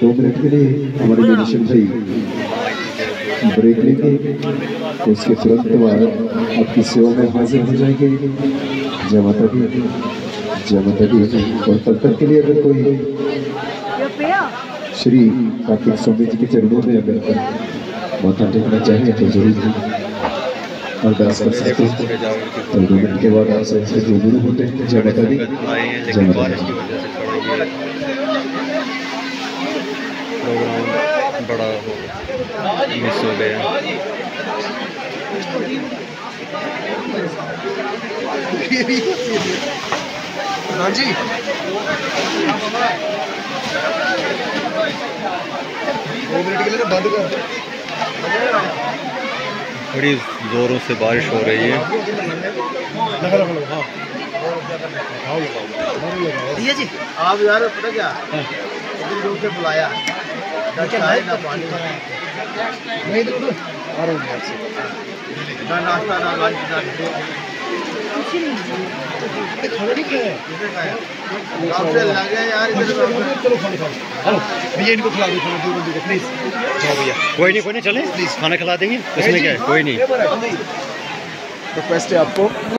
दो मिनट के लिए हमारे म्यूजिशियन भाई ब्रेक लेंगे, उसके तुरंत बाद आपकी सेवा में हाजिर हो जाएँगे। जय माता दी, जय माता दी। और तब तक के लिए अगर कोई श्री कार्तिक स्वामी जी के चरणों में अगर माथा टेकना चाहे तो ज़रूर। कर सकते हैं तो दो मिनट के बाद आप सबसे रूबरू होते हैं जय माता दी जय माता दी प्रोग्राम बड़ा मिस हो गया। हाँ जी दो मिनट के लिए बंद कर। बड़ी ज़ोरों से बारिश हो रही है। हाँ जी। आप यार पता क्या? दूर से बुलाया। ना पानी नहीं तो हूँ ना नाश्ता ना लंच ना है? आपसे लगे यार इधर चलो खाना खाओ भैया इनको खिला दो प्लीज़ भैया। कोई नहीं कोई नहीं, चले। प्लीज़ खाना खिला देंगे। उसमें क्या है? कोई नहीं। रिक्वेस्ट है आपको।